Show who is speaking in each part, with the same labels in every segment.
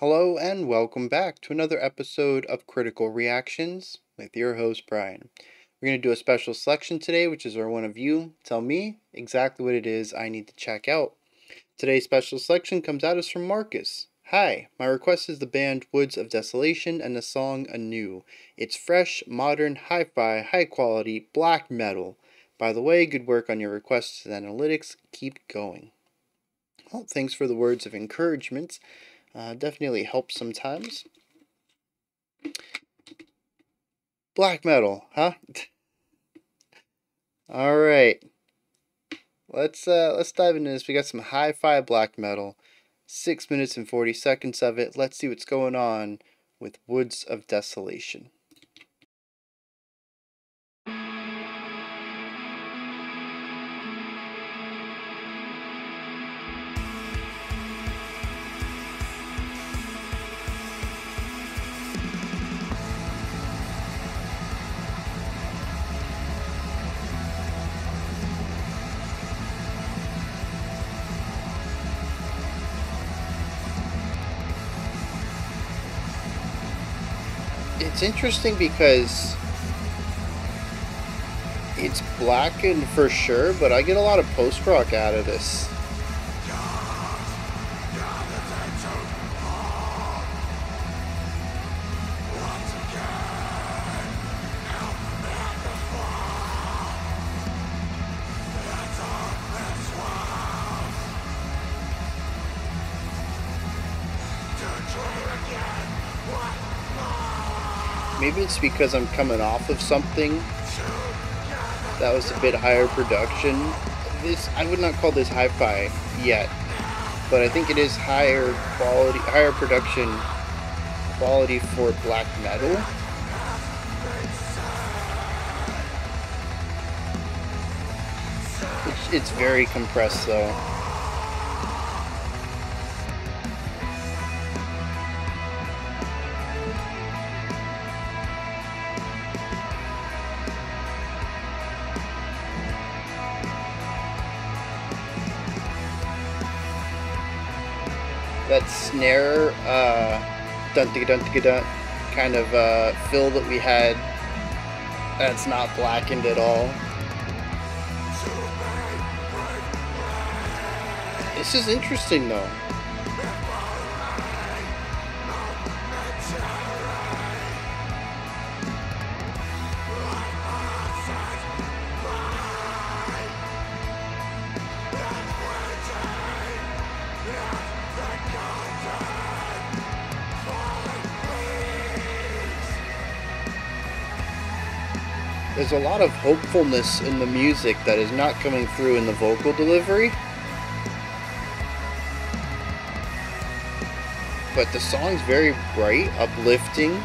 Speaker 1: Hello and welcome back to another episode of Critical Reactions with your host Bryan. We're going to do a special selection today, which is where one of you tell me exactly what it is I need to check out. Today's special selection comes out as from Marcus. Hi, my request is the band Woods of Desolation and the song Anew. It's fresh, modern, hi fi, high quality, black metal. By the way, good work on your requests and analytics. Keep going. Well, thanks for the words of encouragement. Uh, definitely helps sometimes. Black metal, huh? All right. Let's uh let's dive into this. We got some hi-fi black metal. 6 minutes and 40 seconds of it. Let's see what's going on with Woods of Desolation. It's interesting because it's blackened for sure, but I get a lot of post rock out of this. It's because I'm coming off of something that was a bit higher production. This I would not call this hi-fi yet, but I think it is higher quality, higher production quality for black metal. It's, it's very compressed though. Snare uh, dun dun dun dun kind of uh, fill that we had that's not blackened at all. This is interesting though. There's a lot of hopefulness in the music that is not coming through in the vocal delivery. But the song's very bright, uplifting.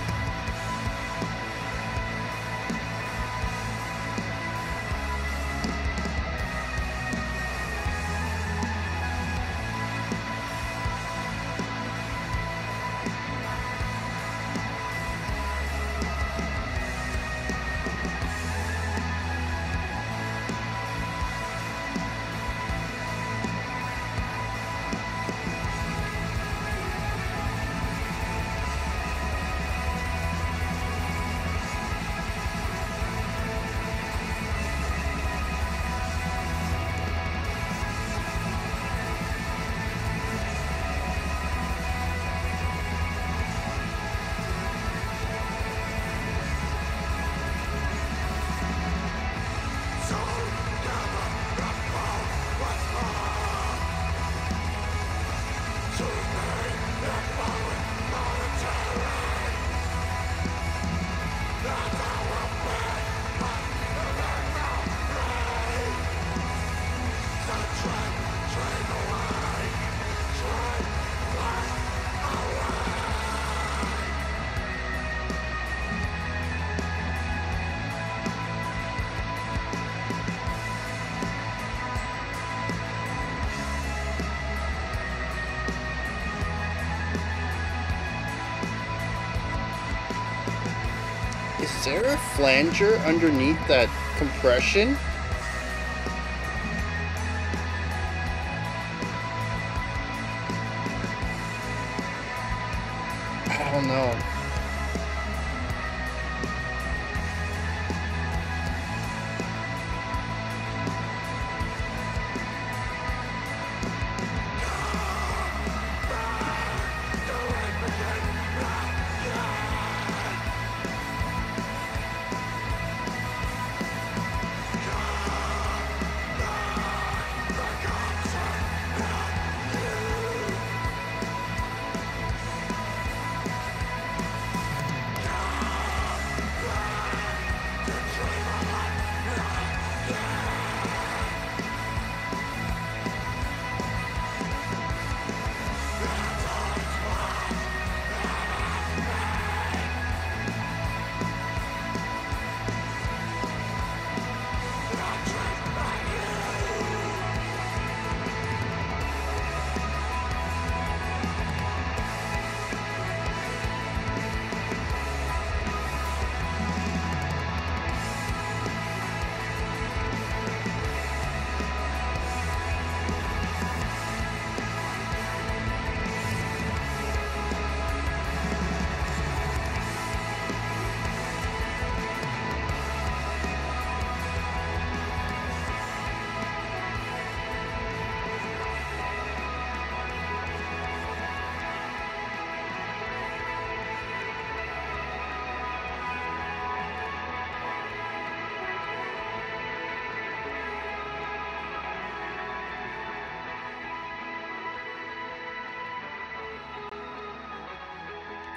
Speaker 1: There a flanger underneath that compression?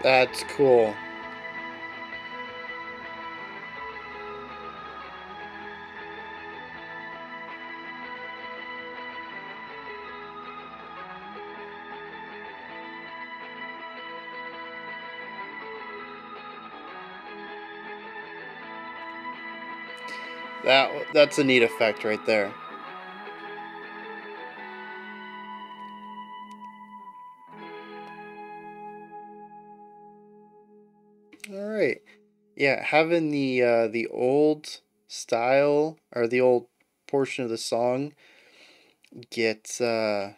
Speaker 1: That's cool. That that's a neat effect right there. Yeah, having the uh the old style or the old portion of the song get uh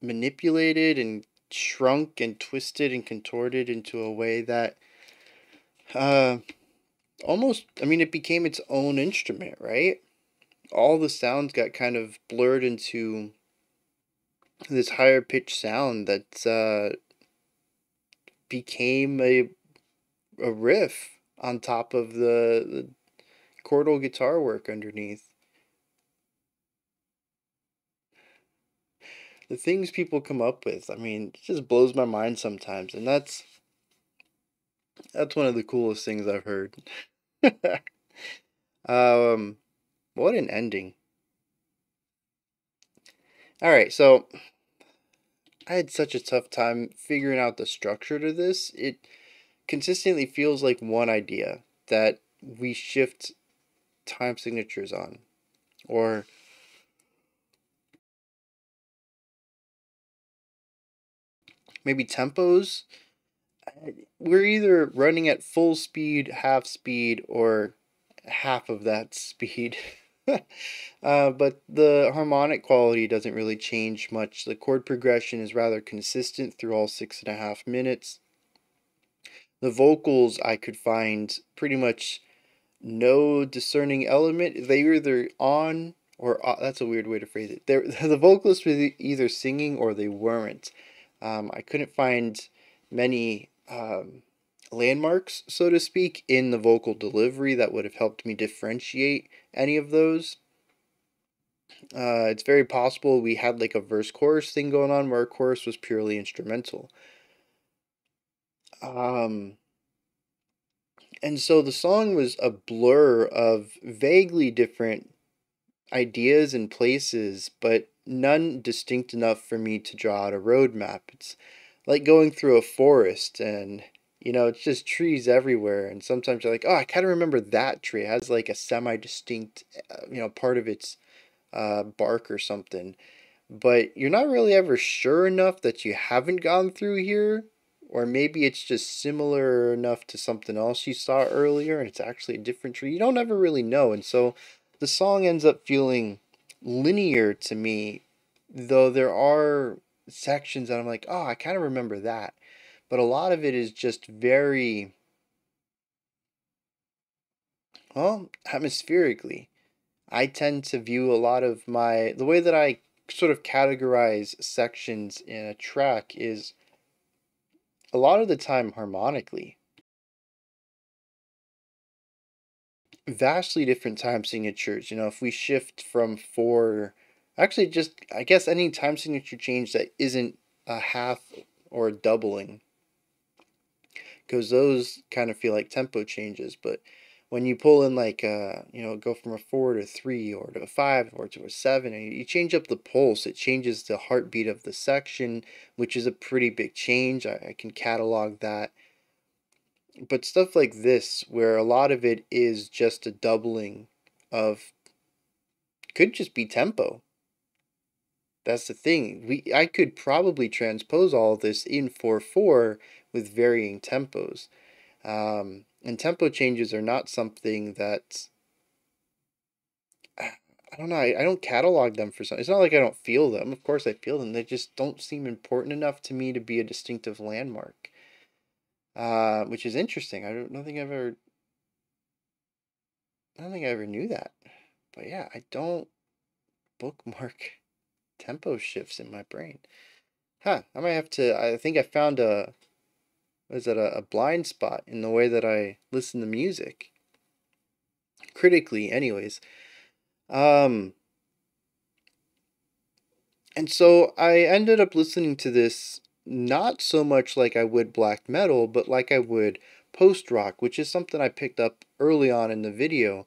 Speaker 1: manipulated and shrunk and twisted and contorted into a way that uh almost I mean it became its own instrument, right? All the sounds got kind of blurred into this higher pitched sound that uh became a a riff on top of the, the chordal guitar work underneath. The things people come up with, I mean, it just blows my mind sometimes, and that's that's one of the coolest things I've heard. um, what an ending. All right, so I had such a tough time figuring out the structure to this. It consistently feels like one idea that we shift time signatures on or maybe tempos. We're either running at full speed half speed or half of that speed. Uh, but the harmonic quality doesn't really change much. The chord progression is rather consistent through all six and a half minutes the vocals I could find pretty much no discerning element. They were either on or that's a weird way to phrase it. They're, the vocalists were either singing or they weren't. Um, I couldn't find many um, landmarks, so to speak, in the vocal delivery that would have helped me differentiate any of those. Uh, it's very possible we had like a verse chorus thing going on where our chorus was purely instrumental. Um, and so the song was a blur of vaguely different ideas and places, but none distinct enough for me to draw out a roadmap. It's like going through a forest and you know, it's just trees everywhere. And sometimes you're like, oh, I kind of remember that tree. It has like a semi distinct, uh, you know, part of its uh, bark or something. But you're not really ever sure enough that you haven't gone through here or maybe it's just similar enough to something else you saw earlier and it's actually a different tree. You don't ever really know. And so the song ends up feeling linear to me, though there are sections that I'm like, oh, I kind of remember that. but a lot of it is just very well atmospherically i tend to view a lot of my the way that i sort of categorize sections in a track is a lot of the time harmonically vastly different time signatures you know if we shift from four actually just i guess any time signature change that isn't a half or a doubling because those kind of feel like tempo changes. But when you pull in like uh, you know go from a four to three or to a five or to a seven, and you change up the pulse, it changes the heartbeat of the section, which is a pretty big change. I, I can catalog that. But stuff like this, where a lot of it is just a doubling of, could just be tempo. That's the thing. We I could probably transpose all this in 4-4 with varying tempos. Um, and tempo changes are not something that I don't know. I, I don't catalog them for some. It's not like I don't feel them. Of course, I feel them. They just don't seem important enough to me to be a distinctive landmark. Uh, which is interesting. I don't, don't think I've ever. I don't think I ever knew that. But yeah, I don't bookmark tempo shifts in my brain. Huh. I might have to. I think I found a is that a, a blind spot in the way that I listen to music. Critically, anyways. Um, and so I ended up listening to this not so much like I would black metal, but like I would post rock, which is something I picked up early on in the video.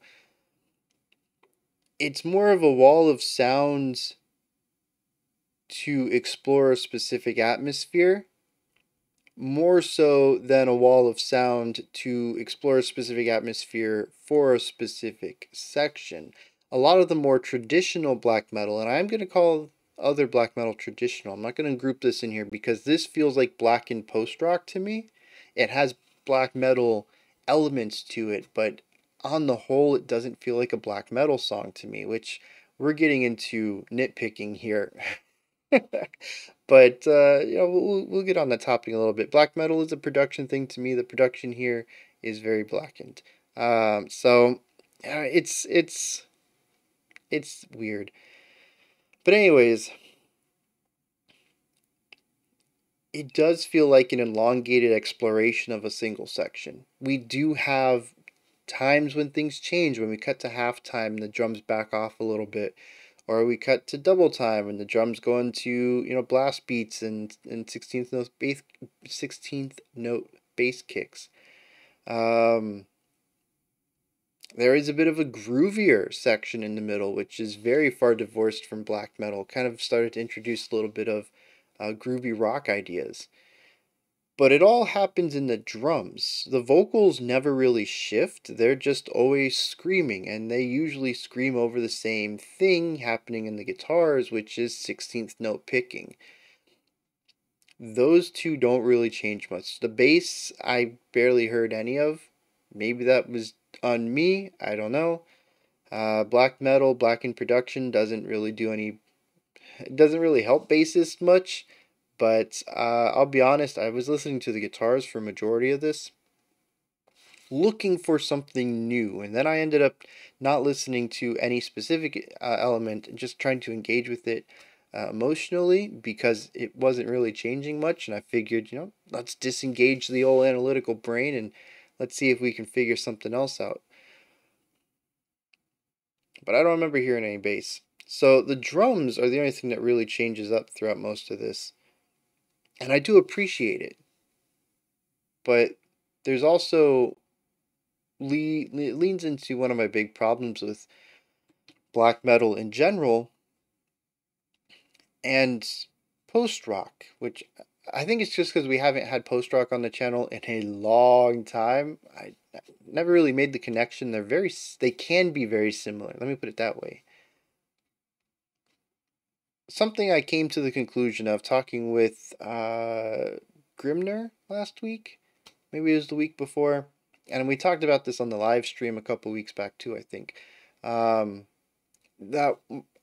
Speaker 1: It's more of a wall of sounds to explore a specific atmosphere more so than a wall of sound to explore a specific atmosphere for a specific section. A lot of the more traditional black metal, and I'm going to call other black metal traditional, I'm not going to group this in here because this feels like black and post rock to me. It has black metal elements to it, but on the whole, it doesn't feel like a black metal song to me, which we're getting into nitpicking here. but uh, you know, we'll we'll get on that topic a little bit. Black metal is a production thing to me. The production here is very blackened. Um, so uh, it's it's it's weird. But anyways, it does feel like an elongated exploration of a single section. We do have times when things change. When we cut to halftime, the drums back off a little bit or we cut to double time and the drums go into you know blast beats and and 16th note bass 16th note bass kicks. Um, there is a bit of a groovier section in the middle which is very far divorced from black metal kind of started to introduce a little bit of uh, groovy rock ideas but it all happens in the drums. The vocals never really shift, they're just always screaming, and they usually scream over the same thing happening in the guitars, which is 16th note picking. Those two don't really change much. The bass, I barely heard any of. Maybe that was on me, I don't know. Uh, black metal, black in production doesn't really do any. Doesn't really help bassists much but uh, I'll be honest, I was listening to the guitars for majority of this, looking for something new, and then I ended up not listening to any specific uh, element and just trying to engage with it uh, emotionally because it wasn't really changing much. And I figured, you know, let's disengage the old analytical brain and let's see if we can figure something else out. But I don't remember hearing any bass. So the drums are the only thing that really changes up throughout most of this and I do appreciate it. But there's also le- leans into one of my big problems with black metal in general and post rock, which I think it's just because we haven't had post rock on the channel in a long time. I never really made the connection. They're very, they can be very similar. Let me put it that way something I came to the conclusion of talking with uh, Grimner last week. Maybe it was the week before. And we talked about this on the live stream a couple weeks back too, I think. Um, that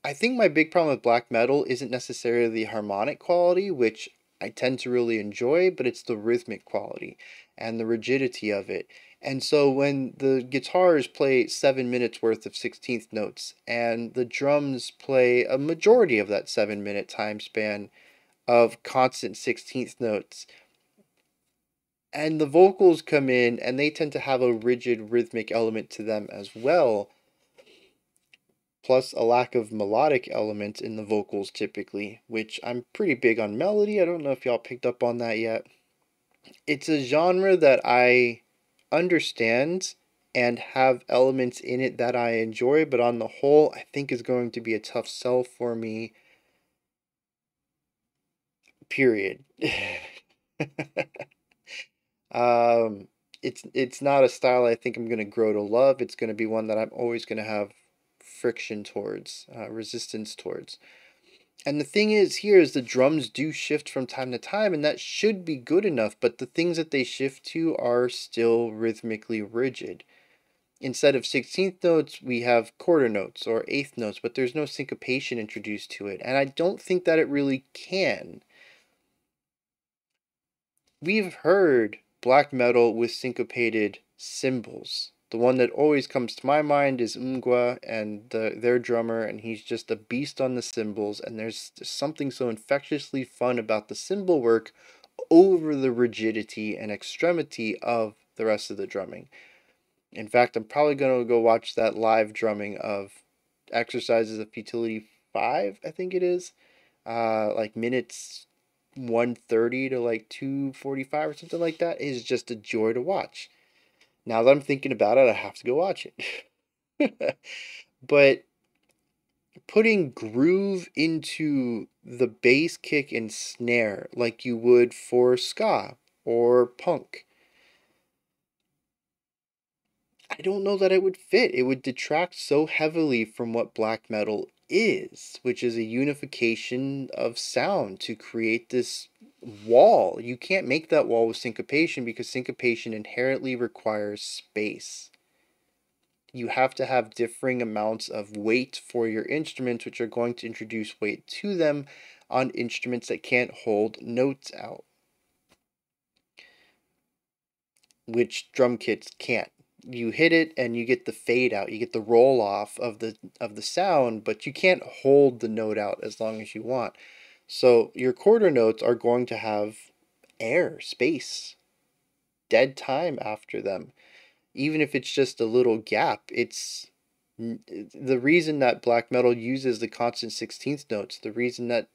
Speaker 1: I think my big problem with black metal isn't necessarily the harmonic quality, which I tend to really enjoy, but it's the rhythmic quality and the rigidity of it. And so when the guitars play seven minutes worth of 16th notes and the drums play a majority of that seven minute time span of constant 16th notes, and the vocals come in and they tend to have a rigid rhythmic element to them as well plus a lack of melodic element in the vocals typically which i'm pretty big on melody. I don't know if y'all picked up on that yet. It's a genre that i understand and have elements in it that i enjoy but on the whole i think is going to be a tough sell for me period Um, it's it's not a style I think I'm going to grow to love. It's going to be one that I'm always going to have friction towards, uh, resistance towards. And the thing is, here is the drums do shift from time to time, and that should be good enough, but the things that they shift to are still rhythmically rigid. Instead of 16th notes, we have quarter notes or eighth notes, but there's no syncopation introduced to it, and I don't think that it really can. We've heard black metal with syncopated cymbals. The one that always comes to my mind is Mgła and the, their drummer, and he's just a beast on the cymbals. And there's, something so infectiously fun about the cymbal work over the rigidity and extremity of the rest of the drumming. In fact, I'm probably going to go watch that live drumming of Exercises of Futility 5, I think it is. Uh, like minutes 130 to like 245 or something like that is just a joy to watch. Now that I'm thinking about it, I have to go watch it. but putting groove into the bass kick and snare like you would for ska or punk. I don't know that it would fit. It would detract so heavily from what black metal is, which is a unification of sound to create this wall. You can't make that wall with syncopation because syncopation inherently requires space. You have to have differing amounts of weight for your instruments, which are going to introduce weight to them on instruments that can't hold notes out, which drum kits can't you hit it and you get the fade out you get the roll off of the of the sound but you can't hold the note out as long as you want so your quarter notes are going to have air space dead time after them even if it's just a little gap it's the reason that black metal uses the constant 16th notes the reason that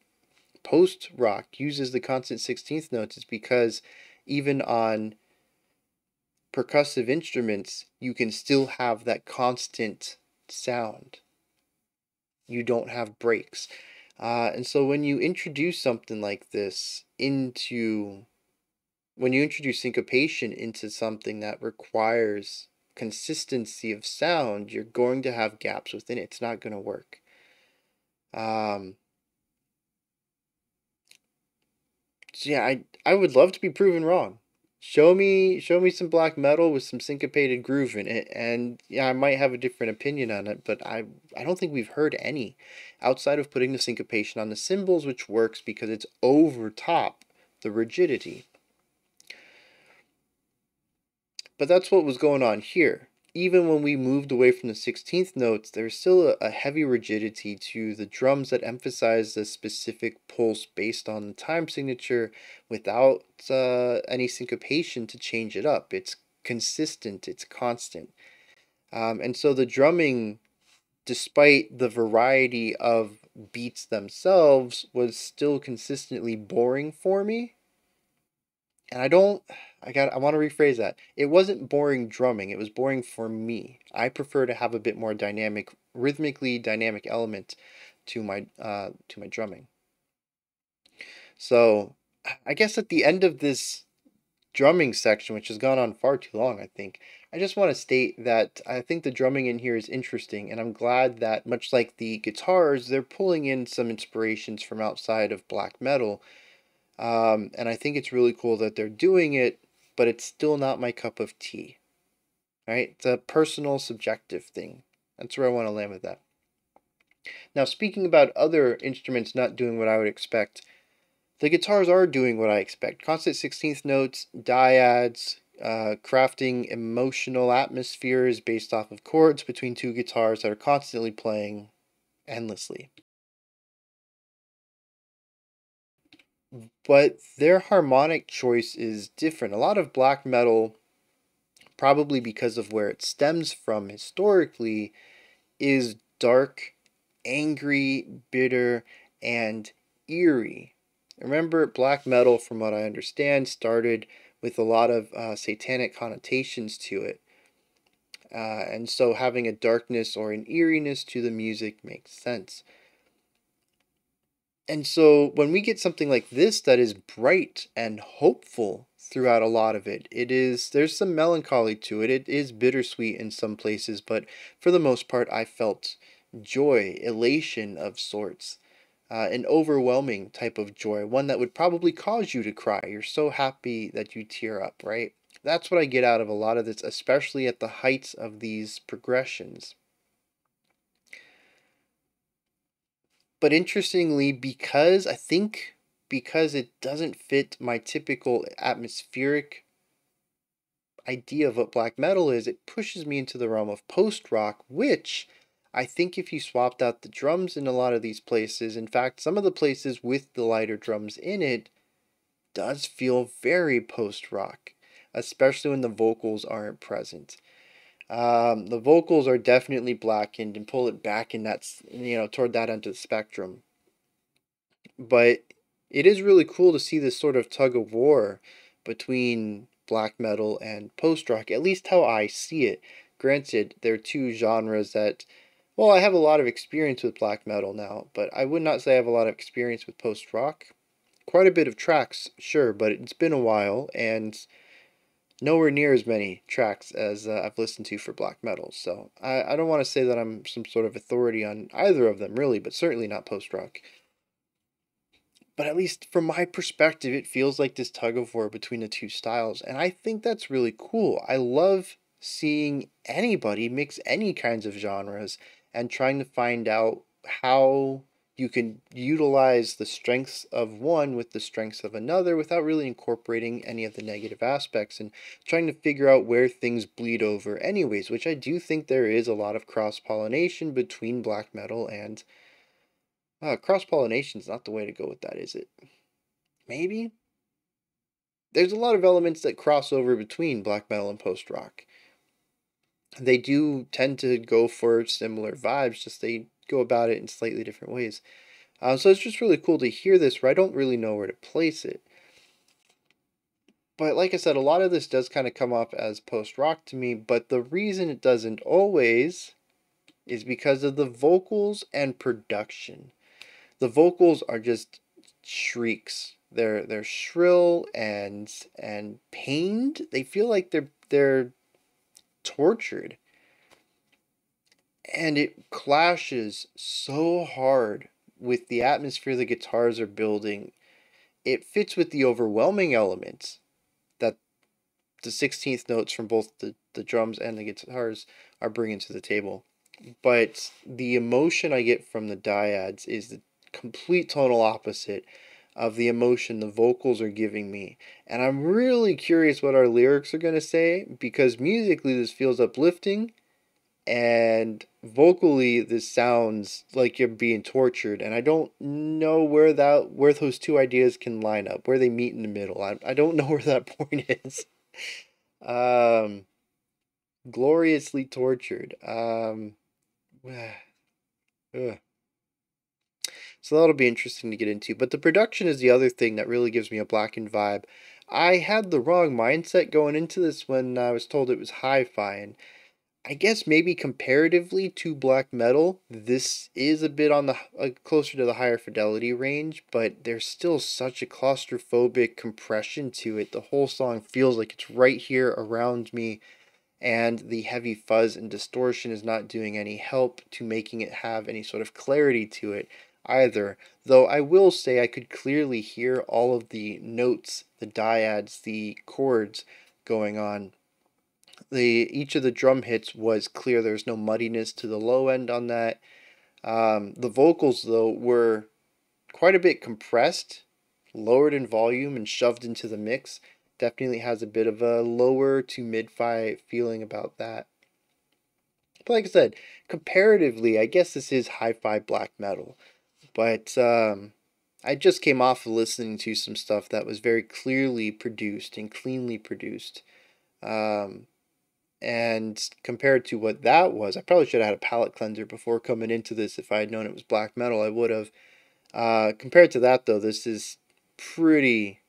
Speaker 1: post rock uses the constant 16th notes is because even on percussive instruments, you can still have that constant sound. You don't have breaks. Uh, and so when you introduce something like this into, when you introduce syncopation into something that requires consistency of sound, you're going to have gaps within it. It's not going to work. Um, so yeah, I, I would love to be proven wrong show me show me some black metal with some syncopated groove in it and yeah i might have a different opinion on it but i i don't think we've heard any outside of putting the syncopation on the cymbals which works because it's over top the rigidity. But that's what was going on here even when we moved away from the 16th notes, there's still a, heavy rigidity to the drums that emphasize the specific pulse based on the time signature without uh, any syncopation to change it up. It's consistent, it's constant. Um, and so the drumming, despite the variety of beats themselves, was still consistently boring for me. And I don't I got I want to rephrase that. It wasn't boring drumming, it was boring for me. I prefer to have a bit more dynamic rhythmically dynamic element to my uh to my drumming. So, I guess at the end of this drumming section, which has gone on far too long, I think, I just want to state that I think the drumming in here is interesting, and I'm glad that, much like the guitars, they're pulling in some inspirations from outside of black metal. Um, and I think it's really cool that they're doing it but it's still not my cup of tea. Right? It's a personal, subjective thing. That's where I want to land with that. Now, speaking about other instruments not doing what I would expect, the guitars are doing what I expect. Constant 16th notes, dyads, uh, crafting emotional atmospheres based off of chords between two guitars that are constantly playing endlessly. But their harmonic choice is different. A lot of black metal, probably because of where it stems from historically, is dark, angry, bitter, and eerie. Remember, black metal, from what I understand, started with a lot of uh, satanic connotations to it. Uh, and so having a darkness or an eeriness to the music makes sense. And so when we get something like this that is bright and hopeful throughout a lot of it, it is there's some melancholy to it. It is bittersweet in some places, but for the most part I felt joy, elation of sorts uh, an overwhelming type of joy, one that would probably cause you to cry. You're so happy that you tear up, right? That's what I get out of a lot of this, especially at the heights of these progressions. But interestingly, because I think because it doesn't fit my typical atmospheric idea of what black metal is, it pushes me into the realm of post rock, which I think if you swapped out the drums in a lot of these places, in fact, some of the places with the lighter drums in it, does feel very post rock, especially when the vocals aren't present. Um, the vocals are definitely blackened and pull it back in that, you know, toward that end of the spectrum. But it is really cool to see this sort of tug of war between black metal and post rock, at least how I see it. Granted, they're two genres that well, I have a lot of experience with black metal now, but I would not say I have a lot of experience with post rock. Quite a bit of tracks, sure, but it's been a while, and nowhere near as many tracks as uh, I've listened to for black metal. So I, I don't want to say that I'm some sort of authority on either of them, really, but certainly not post rock. But at least from my perspective, it feels like this tug of war between the two styles, and I think that's really cool. I love seeing anybody mix any kinds of genres and trying to find out how you can utilize the strengths of one with the strengths of another without really incorporating any of the negative aspects and trying to figure out where things bleed over anyways which i do think there is a lot of cross-pollination between black metal and uh, cross-pollination is not the way to go with that is it? Maybe? There's a lot of elements that cross over between black metal and post-rock they do tend to go for similar vibes, just they go about it in slightly different ways. Uh, so it's just really cool to hear this where I don't really know where to place it. But like I said, a lot of this does kind of come off as post rock to me, but the reason it doesn't always is because of the vocals and production. The vocals are just shrieks. They're they're shrill and and pained. They feel like they're they're tortured. And it clashes so hard with the atmosphere the guitars are building. It fits with the overwhelming elements that the 16th notes from both the, the drums and the guitars are bringing to the table. But the emotion I get from the dyads is the complete tonal opposite of the emotion the vocals are giving me. And I'm really curious what our lyrics are going to say because musically this feels uplifting and vocally this sounds like you're being tortured and I don't know where that where those two ideas can line up, where they meet in the middle. I I don't know where that point is. um gloriously tortured. Um ugh. So that'll be interesting to get into. But the production is the other thing that really gives me a blackened vibe. I had the wrong mindset going into this when I was told it was hi fi. And I guess maybe comparatively to black metal, this is a bit on the uh, closer to the higher fidelity range, but there's still such a claustrophobic compression to it. The whole song feels like it's right here around me, and the heavy fuzz and distortion is not doing any help to making it have any sort of clarity to it either, though I will say I could clearly hear all of the notes, the dyads, the chords going on. The each of the drum hits was clear. There's no muddiness to the low end on that. Um, the vocals though were quite a bit compressed lowered in volume and shoved into the mix, definitely has a bit of a lower to mid fi feeling about that. But like I said, comparatively, I guess this is hi fi black metal. But um, I just came off of listening to some stuff that was very clearly produced and cleanly produced. Um, and compared to what that was, I probably should have had a palate cleanser before coming into this. If I had known it was black metal, I would have. Uh, compared to that, though, this is pretty,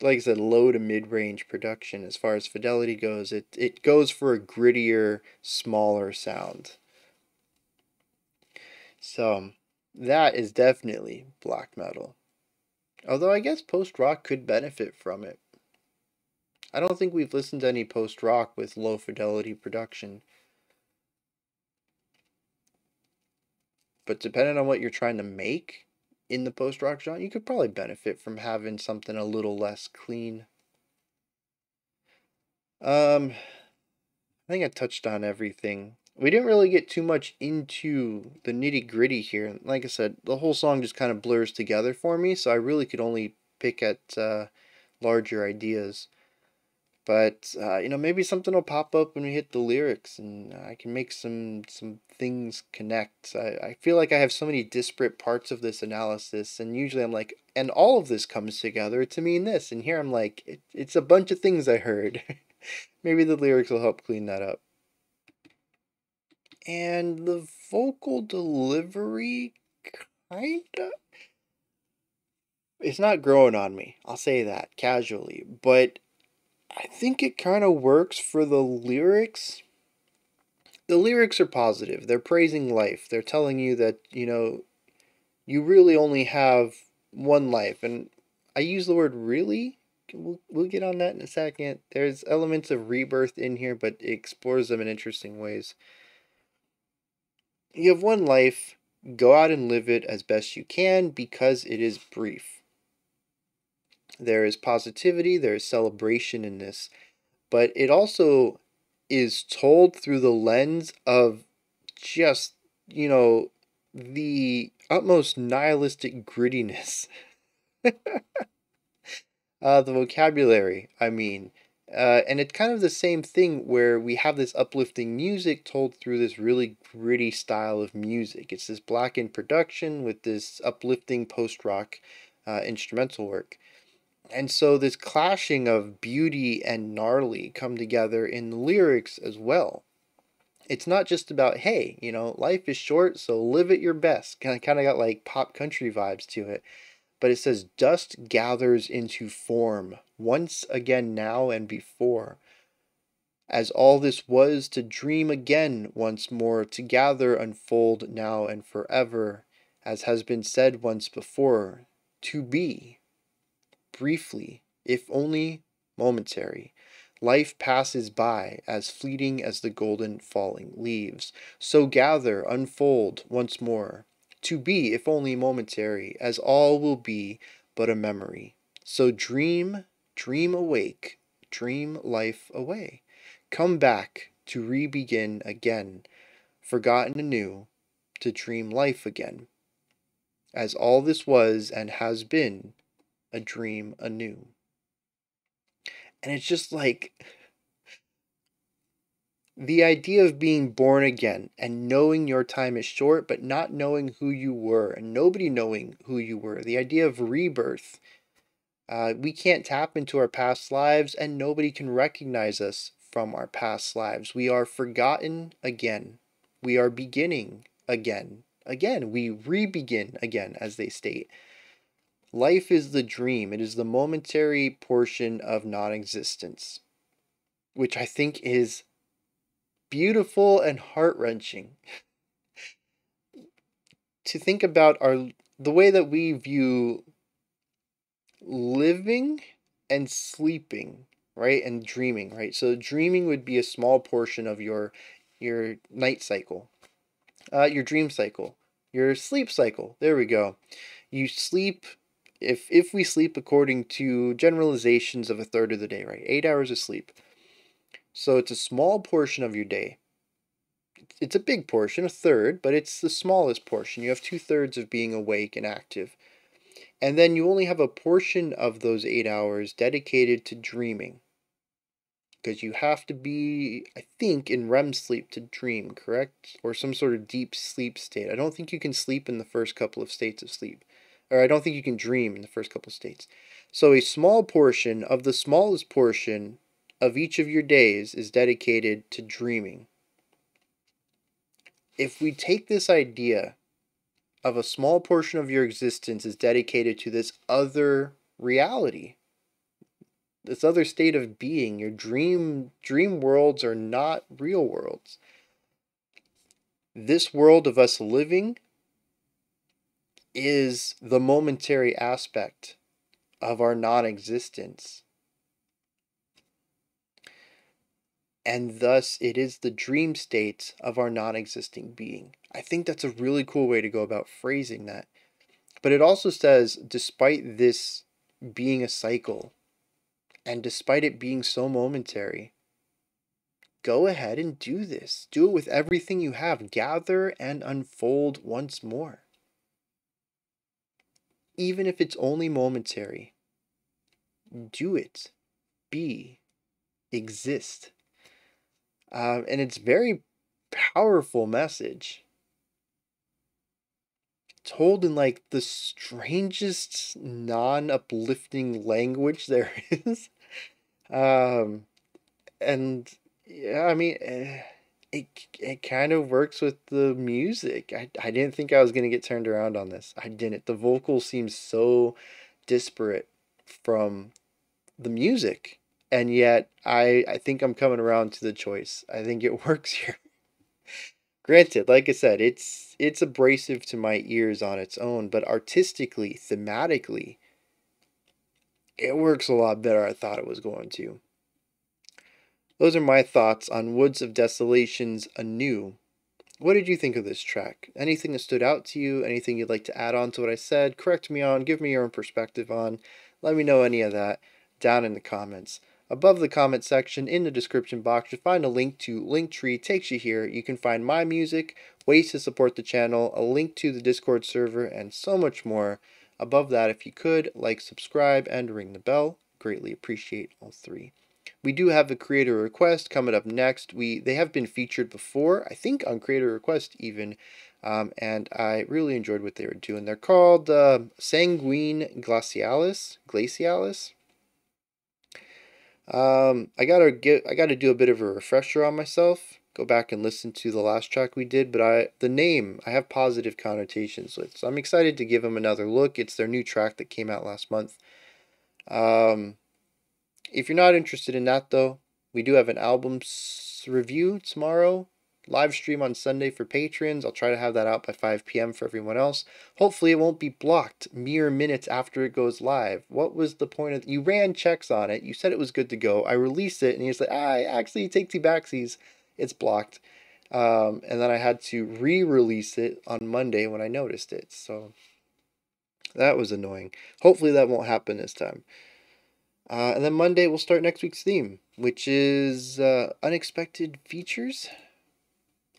Speaker 1: like I said, low to mid range production as far as fidelity goes. It it goes for a grittier, smaller sound. So that is definitely black metal. Although I guess post rock could benefit from it. I don't think we've listened to any post rock with low fidelity production. But depending on what you're trying to make in the post rock genre, you could probably benefit from having something a little less clean. Um, I think I touched on everything. We didn't really get too much into the nitty gritty here. Like I said, the whole song just kind of blurs together for me, so I really could only pick at uh, larger ideas. But uh, you know, maybe something will pop up when we hit the lyrics, and I can make some some things connect. I, I feel like I have so many disparate parts of this analysis, and usually I'm like, and all of this comes together to mean this, and here I'm like, it, it's a bunch of things I heard. maybe the lyrics will help clean that up. And the vocal delivery, kinda. It's not growing on me. I'll say that casually, but I think it kind of works for the lyrics. The lyrics are positive. They're praising life. They're telling you that, you know, you really only have one life. And I use the word really. We'll, we'll get on that in a second. There's elements of rebirth in here, but it explores them in interesting ways. You have one life. Go out and live it as best you can because it is brief. There is positivity, there is celebration in this, but it also is told through the lens of just, you know, the utmost nihilistic grittiness. uh, the vocabulary, I mean. Uh, and it's kind of the same thing where we have this uplifting music told through this really gritty style of music. It's this blackened production with this uplifting post rock uh, instrumental work. And so this clashing of beauty and gnarly come together in the lyrics as well. It's not just about, hey, you know, life is short, so live at your best. Kind of, kind of got like pop country vibes to it. But it says, dust gathers into form, once again now and before. As all this was to dream again once more, to gather, unfold now and forever, as has been said once before, to be briefly, if only momentary. Life passes by as fleeting as the golden falling leaves. So gather, unfold once more, to be, if only momentary, as all will be but a memory. So dream, dream awake, dream life away. Come back to re begin again, forgotten anew, to dream life again. As all this was and has been, a dream anew. And it's just like the idea of being born again and knowing your time is short, but not knowing who you were and nobody knowing who you were. The idea of rebirth. Uh, we can't tap into our past lives and nobody can recognize us from our past lives. We are forgotten again. We are beginning again. Again, we re begin again, as they state. Life is the dream, it is the momentary portion of non existence, which I think is beautiful and heart wrenching. to think about our the way that we view living and sleeping right and dreaming right? So dreaming would be a small portion of your your night cycle uh, your dream cycle your sleep cycle. There we go. You sleep if if we sleep according to generalizations of a third of the day, right? 8 hours of sleep. So it's a small portion of your day. It's a big portion, a third, but it's the smallest portion. You have two thirds of being awake and active. And then you only have a portion of those eight hours dedicated to dreaming. Because you have to be, I think, in REM sleep to dream, correct? Or some sort of deep sleep state. I don't think you can sleep in the first couple of states of sleep. Or I don't think you can dream in the first couple states. So a small portion of the smallest portion of each of your days is dedicated to dreaming. If we take this idea of a small portion of your existence is dedicated to this other reality, this other state of being, your dream dream worlds are not real worlds. This world of us living is the momentary aspect of our non existence. and thus it is the dream state of our non existing being. I think that's a really cool way to go about phrasing that. But it also says, despite this being a cycle, and despite it being so momentary, go ahead and do this. Do it with everything you have. Gather and unfold once more. Even if it's only momentary, do it. Be. Exist um, and it's very powerful message told in like the strangest non-uplifting language there is um and yeah i mean eh, it it kind of works with the music i, I didn't think i was going to get turned around on this i didn't the vocal seems so disparate from the music and yet I I think I'm coming around to the choice. I think it works here. Granted, like I said, it's it's abrasive to my ears on its own, but artistically, thematically, it works a lot better I thought it was going to. Those are my thoughts on Woods of Desolations anew. What did you think of this track? Anything that stood out to you? Anything you'd like to add on to what I said? Correct me on, give me your own perspective on. Let me know any of that down in the comments. Above the comment section in the description box, you'll find a link to Linktree takes you here. You can find my music, ways to support the channel, a link to the Discord server, and so much more. Above that, if you could, like, subscribe, and ring the bell. Greatly appreciate all three. We do have a creator request coming up next. We They have been featured before, I think on creator request even, um, and I really enjoyed what they were doing. They're called uh, Sanguine Glacialis, Glacialis, um, I gotta get, I gotta do a bit of a refresher on myself. Go back and listen to the last track we did, but I, the name, I have positive connotations with, so I'm excited to give them another look. It's their new track that came out last month. Um, if you're not interested in that though, we do have an album review tomorrow live stream on Sunday for patrons. I'll try to have that out by 5 p.m. for everyone else. Hopefully, it won't be blocked mere minutes after it goes live. What was the point of you ran checks on it? You said it was good to go. I released it, and you said, ah, actually take two backsies. It's blocked. Um, and then I had to re-release it on Monday when I noticed it. So that was annoying. Hopefully, that won't happen this time. Uh, and then Monday we'll start next week's theme, which is uh, unexpected features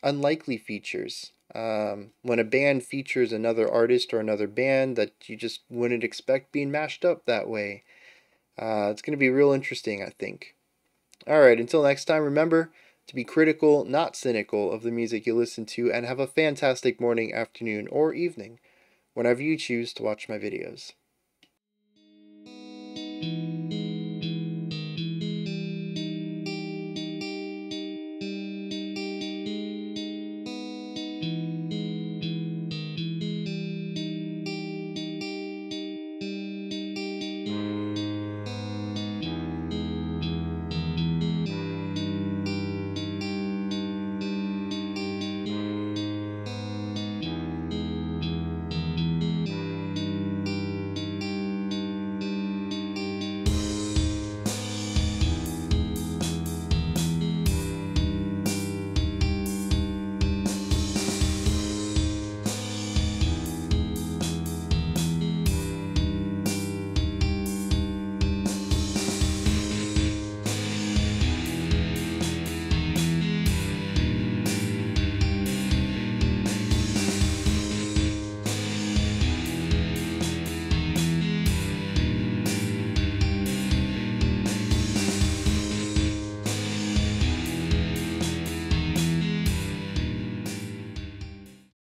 Speaker 1: unlikely features. Um, when a band features another artist or another band that you just wouldn't expect being mashed up that way. Uh, it's going to be real interesting, I think. All right, until next time, remember to be critical, not cynical, of the music you listen to, and have a fantastic morning, afternoon, or evening whenever you choose to watch my videos.